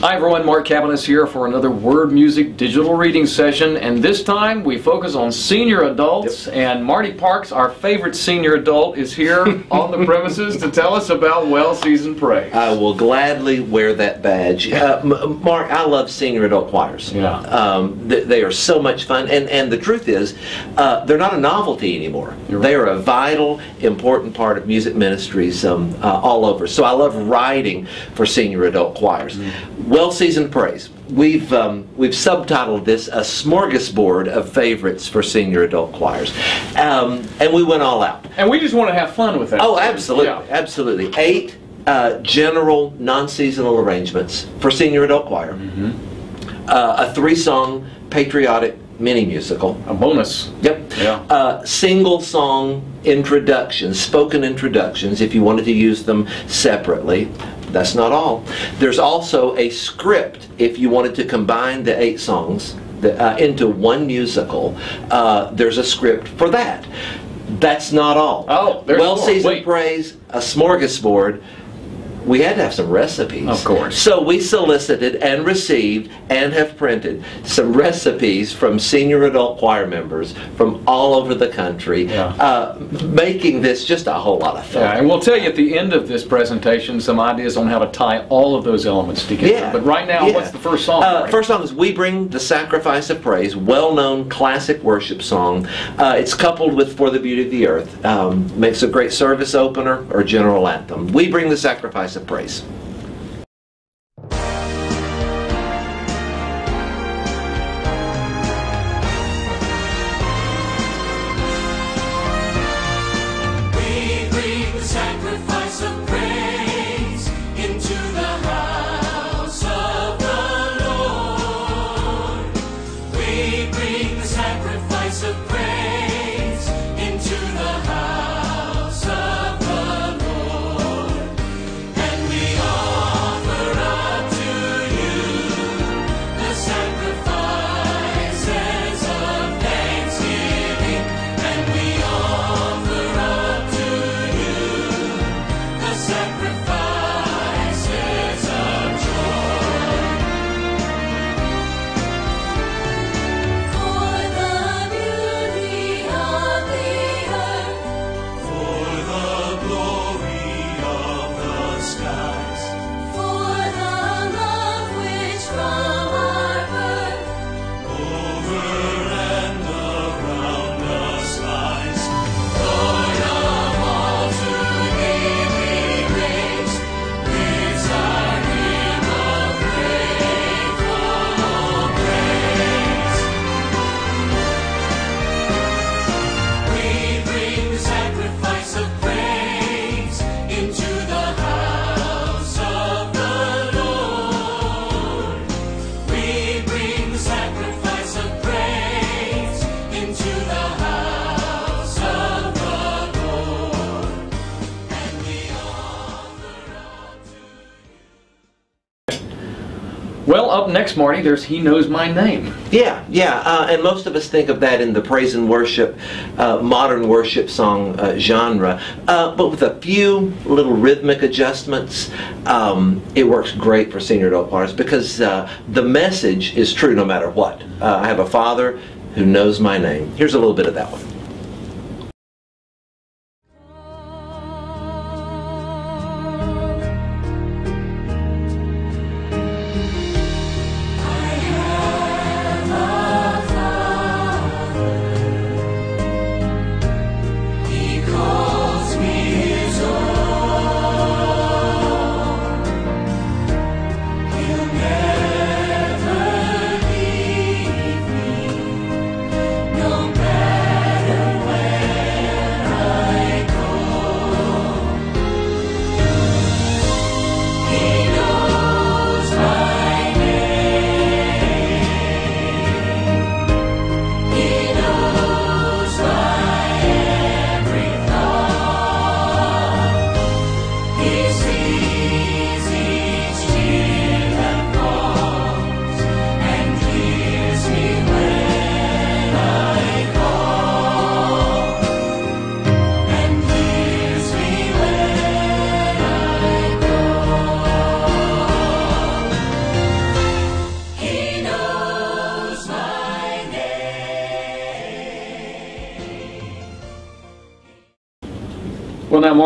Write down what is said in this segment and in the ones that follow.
Hi everyone, Mark Cabaniss here for another Word Music digital reading session, and this time we focus on senior adults. And Marty Parks, our favorite senior adult, is here on the premises to tell us about Well Seasoned Praise. I will gladly wear that badge. Uh, Mark, I love senior adult choirs. Yeah. Um, th- they are so much fun, and, and the truth is, uh, they're not a novelty anymore. You're They are a vital, important part of music ministries um, uh, all over. So I love writing for senior adult choirs. Well seasoned praise. We've um, we've subtitled this a smorgasbord of favorites for senior adult choirs, um, and we went all out. And we just want to have fun with that. Oh, absolutely, Yeah. absolutely. Eight uh, general non-seasonal arrangements for senior adult choir. Uh, a three-song patriotic mini musical. A bonus. Yep. Yeah. Uh, single song introductions, spoken introductions, if you wanted to use them separately. That's not all. There's also a script if you wanted to combine the eight songs the, uh, into one musical. Uh, there's a script for that. That's not all. Oh, there's well seasoned praise, a smorgasbord. We had to have some recipes. Of course. So we solicited and received and have printed some recipes from senior adult choir members from all over the country, Yeah. uh, making this just a whole lot of fun. Yeah, and we'll tell you at the end of this presentation some ideas on how to tie all of those elements together. Yeah. But right now, Yeah. what's the first song? Uh, Marty? first song is We Bring the Sacrifice of Praise, well known classic worship song. Uh, it's coupled with For the Beauty of the Earth. Um, makes a great service opener or general anthem. We Bring the Sacrifice of Praise. Well, up next, morning, there's He Knows My Name. Yeah, yeah, uh, and most of us think of that in the praise and worship, uh, modern worship song uh, genre, uh, but with a few little rhythmic adjustments, um, it works great for senior adult choirs because uh, the message is true no matter what. Uh, I have a father who knows my name. Here's a little bit of that one.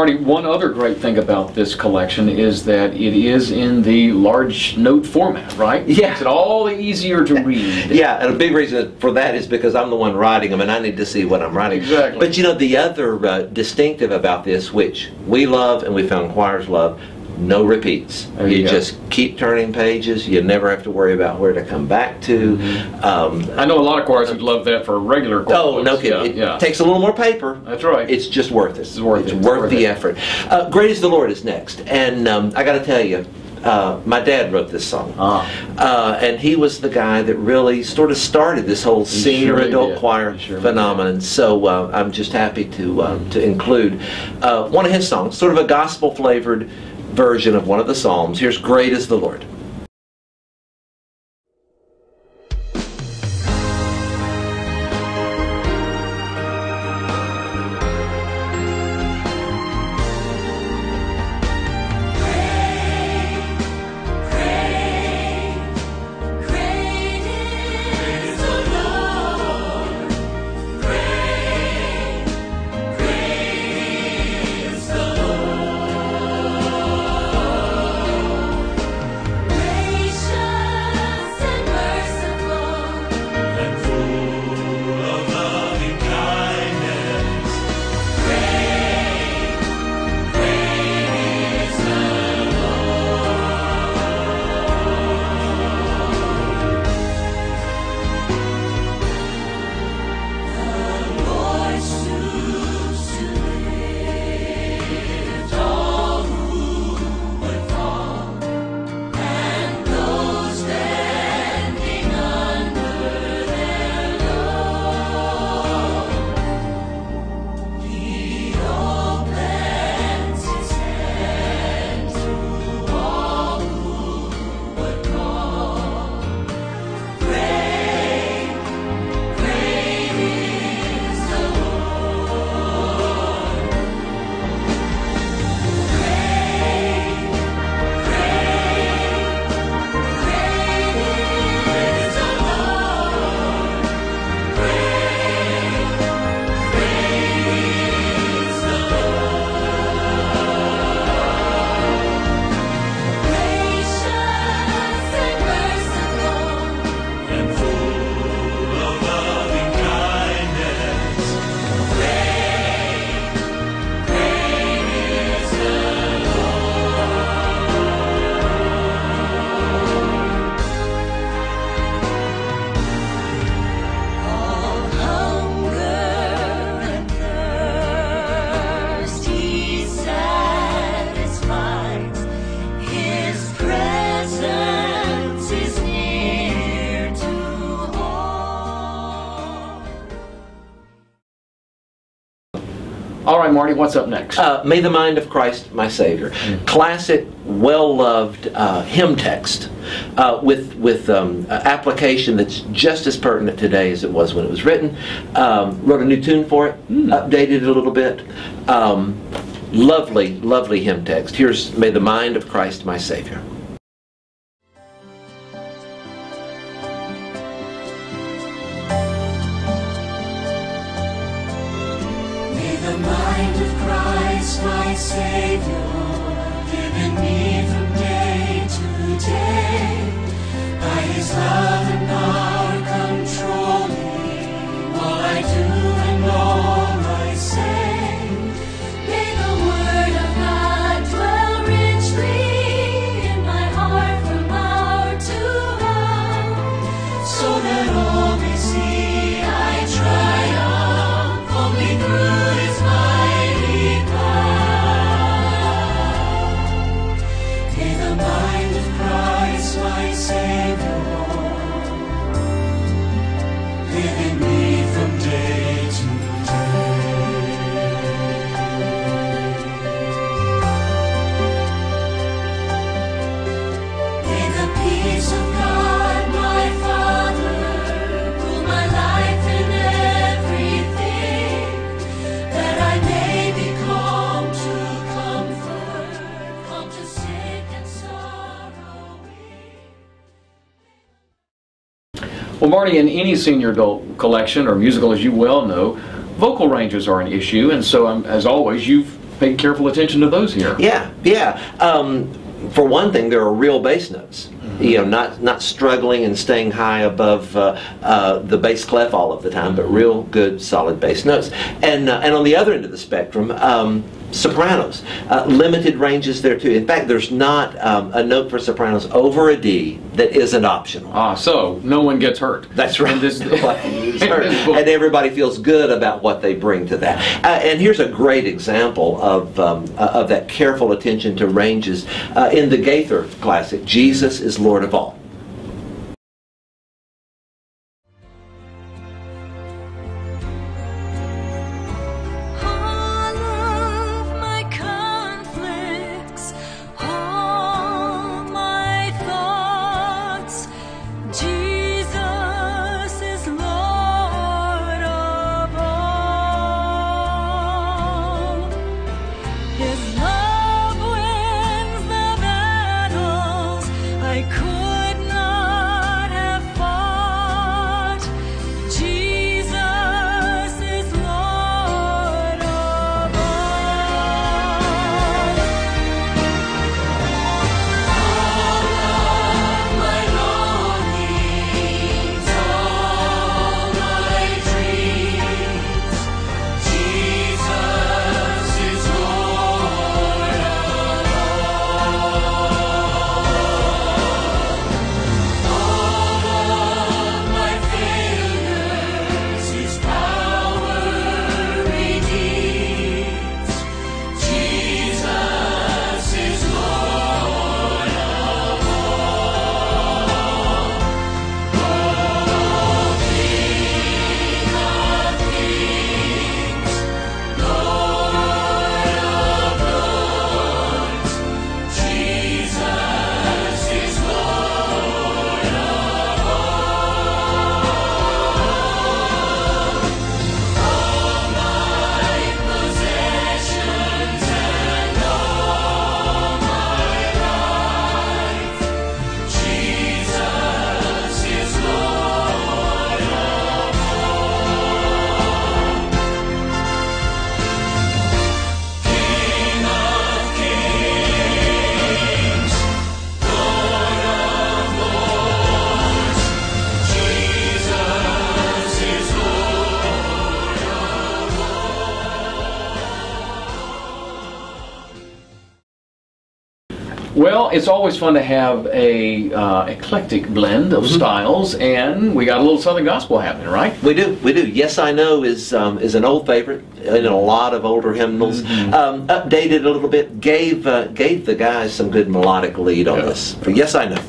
Marty, one other great thing about this collection is that it is in the large note format, right? Yeah. Makes it all the easier to read. Yeah, and a big reason for that is because I'm the one writing them, and I need to see what I'm writing. Exactly. But you know, the other uh, distinctive about this, which we love and we found choirs love, no repeats. There you you just keep turning pages. You never have to worry about where to come back to. Mm-hmm. Um, I know a lot of choirs would love that for a regular choir oh, no kidding! Yeah, it yeah. takes a little more paper. That's right. It's just worth it. It's worth it. It's It's worth, worth the it. effort. Uh, Great is the Lord is next, and um, I got to tell you, uh, my dad wrote this song, Ah. uh, and he was the guy that really sort of started this whole senior surely adult did. choir He surely phenomenon. So uh, I'm just happy to uh, to include uh, one of his songs, sort of a gospel flavored version of one of the psalms. Here's "Great is the Lord." All right, Marty, what's up next? Uh, May the mind of Christ, my Savior. Classic, well-loved uh, hymn text uh, with with um, uh, application that's just as pertinent today as it was when it was written. Um, wrote a new tune for it, updated it a little bit. Um, lovely, lovely hymn text. Here's May the mind of Christ, my Savior. Savior, live in me from day to day. By His love In any senior adult collection or musical, as you well know, vocal ranges are an issue, and so um, as always, you've paid careful attention to those here. Yeah, yeah. Um, for one thing, there are real bass notes. You know, not not struggling and staying high above uh, uh, the bass clef all of the time, but real good, solid bass notes. And uh, and on the other end of the spectrum, um, sopranos, uh, limited ranges there too. In fact, there's not um, a note for sopranos over a D that isn't optional. Ah, so no one gets hurt. That's right. This- and in this book. everybody feels good about what they bring to that. Uh, and here's a great example of um, uh, of that careful attention to ranges uh, in the Gaither classic. Jesus is Lord of. All it's always fun to have a uh, eclectic blend of Mm-hmm. styles, and we got a little Southern gospel happening, right? We do, we do. Yes, I know is um, is an old favorite in a lot of older hymnals. Um, updated a little bit, gave uh, gave the guys some good melodic lead on Yeah. this. For yes, I know.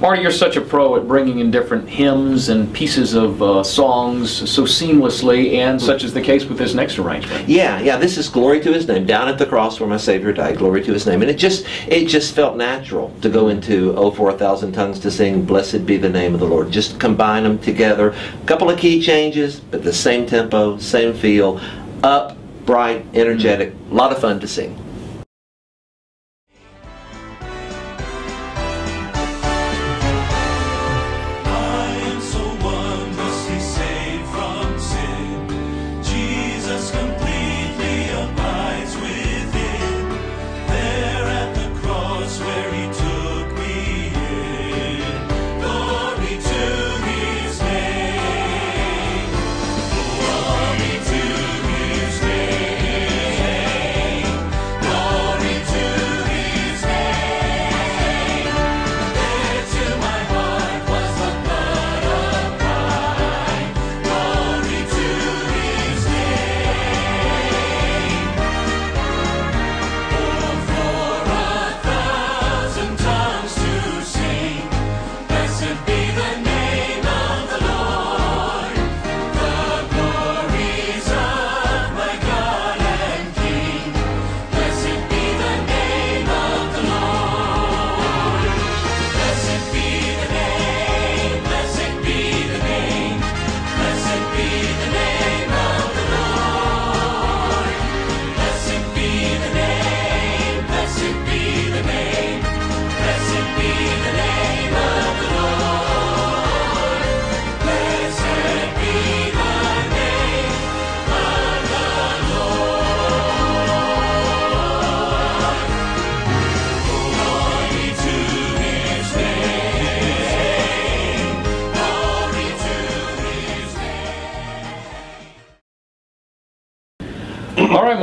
Marty, you're such a pro at bringing in different hymns and pieces of uh, songs so seamlessly, and such is the case with this next arrangement. Yeah, yeah. This is glory to His name. Down at the cross where my Savior died. Glory to His name. And it just, it just felt natural to go into "Oh for a thousand tongues to sing, blessed be the name of the Lord." Just combine them together. A couple of key changes, but the same tempo, same feel. Up, bright, energetic. A lot of fun to sing.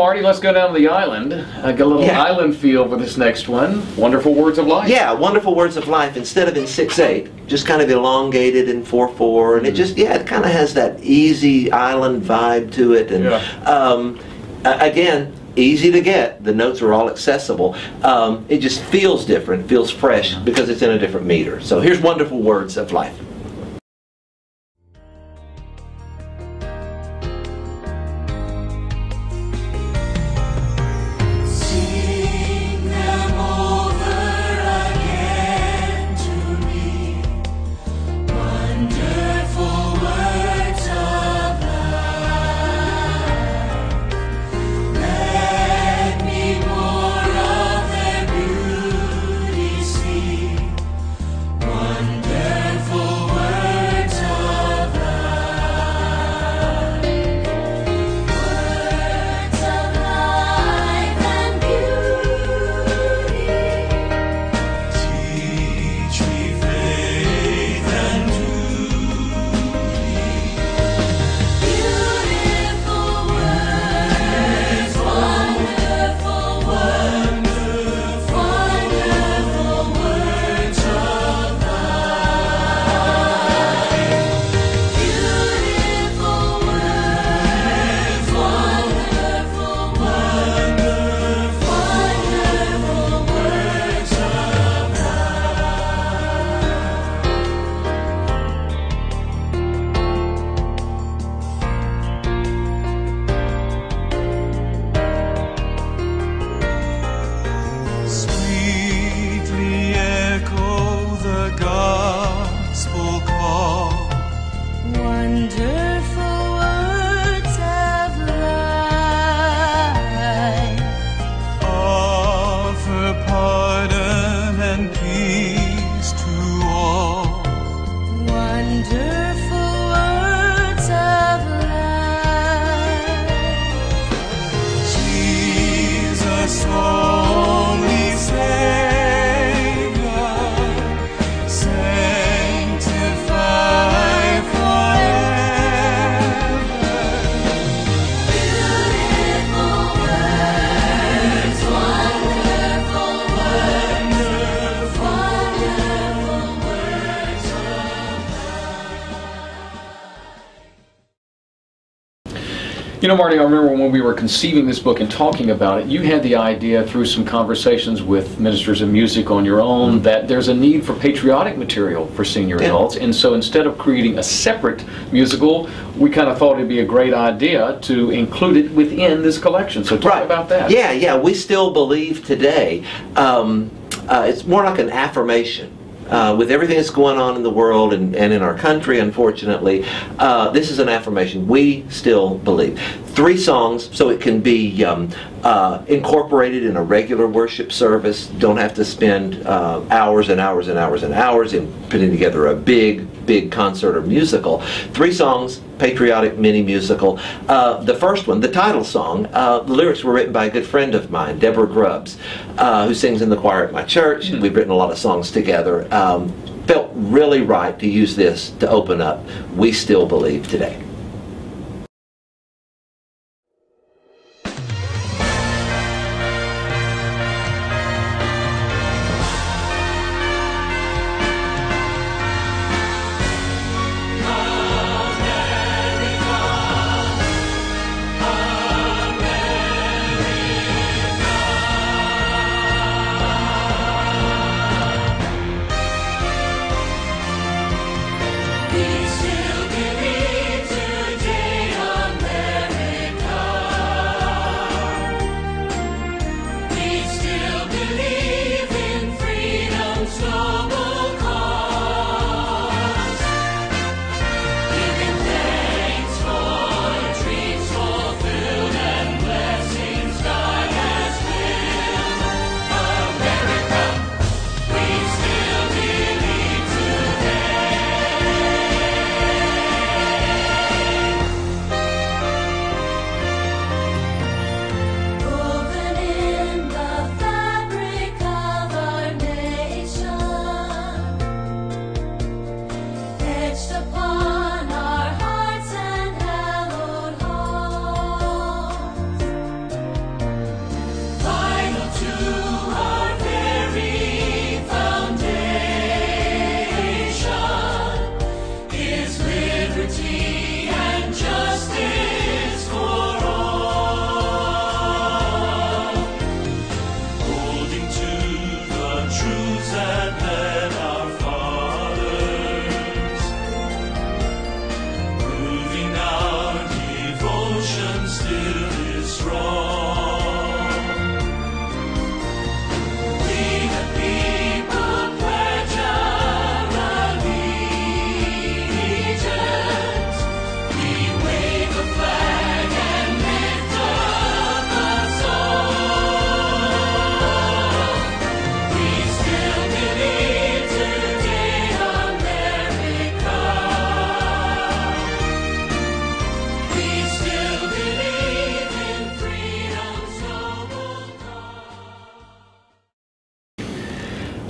Marty, let's go down to the island. Uh, get a little Yeah. island feel for this next one. Wonderful words of life. Yeah, wonderful words of life. Instead of in six eight, just kind of elongated in four four, and it just yeah, it kind of has that easy island vibe to it. And Yeah. um, again, easy to get. The notes are all accessible. Um, it just feels different, feels fresh because it's in a different meter. So here's wonderful words of life. Marty, I remember when we were conceiving this book and talking about it, you had the idea through some conversations with ministers of music on your own that there's a need for patriotic material for senior adults. And so instead of creating a separate musical, we kind of thought it'd be a great idea to include it within this collection. So talk about that. Yeah, yeah. We still believe today. Um, uh, it's more like an affirmation. Uh, with everything that's going on in the world and, and in our country, unfortunately, uh, this is an affirmation. We still believe. Three songs, so it can be um, uh, incorporated in a regular worship service. Don't have to spend uh, hours and hours and hours and hours in putting together a big, big concert or musical. Three songs, patriotic mini musical. Uh, the first one, the title song, uh, the lyrics were written by a good friend of mine, Deborah Grubbs, uh, who sings in the choir at my church. We've written a lot of songs together. Um, felt really right to use this to open up We Still Believe Today.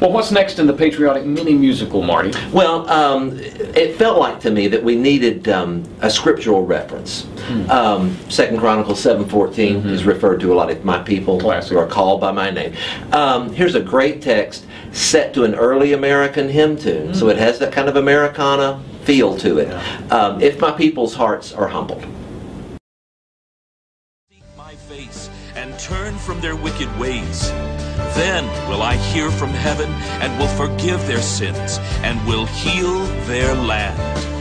Well, what's next in the patriotic mini musical, Marty? Well, um, it felt like to me that we needed um, a scriptural reference. Um, Second Chronicles seven is referred to a lot of my people Classic. who are called by my name. Um, here's a great text set to an early American hymn tune, so it has that kind of Americana feel to it. Um, if my people's hearts are humbled. Turn from their wicked ways. Then will I hear from heaven and will forgive their sins and will heal their land.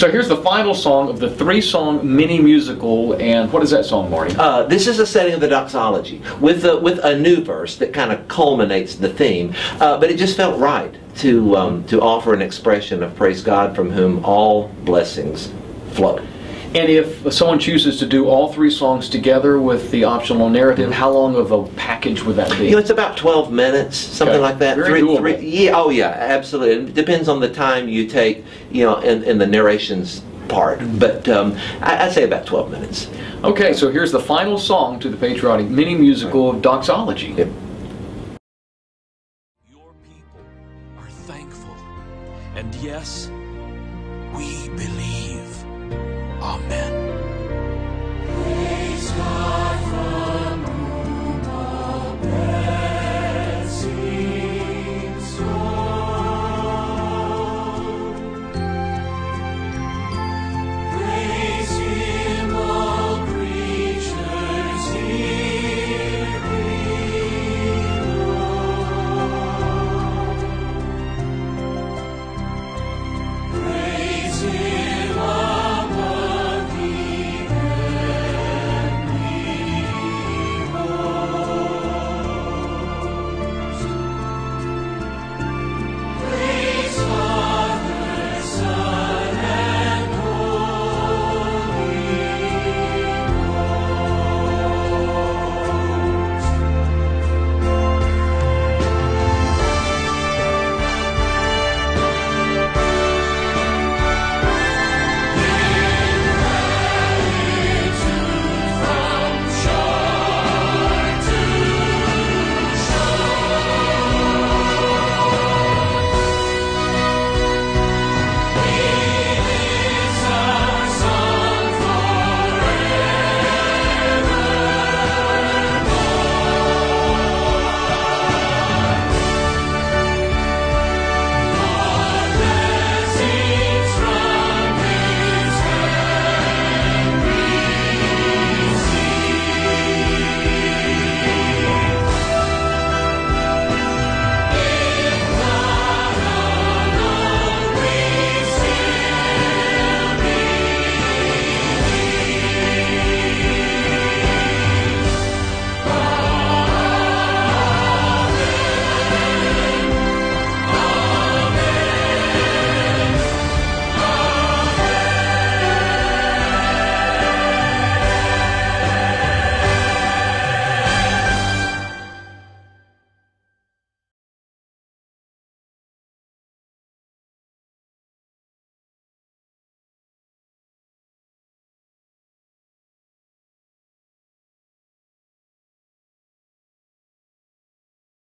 So here's the final song of the three-song mini musical, and what is that song, Marty? Uh, this is a setting of the doxology with a, with a new verse that kind of culminates the theme, uh, but it just felt right to um, to offer an expression of praise God from whom all blessings flow. And if someone chooses to do all three songs together with the optional narrative, how long of a package would that be? You know, it's about 12 minutes, something Okay. like that. Very doable. yeah, oh yeah, absolutely. It depends on the time you take, you know, in, in the narrations part. But um, I, I'd say about 12 minutes. Okay, so here's the final song to the patriotic mini musical of Doxology. Yep.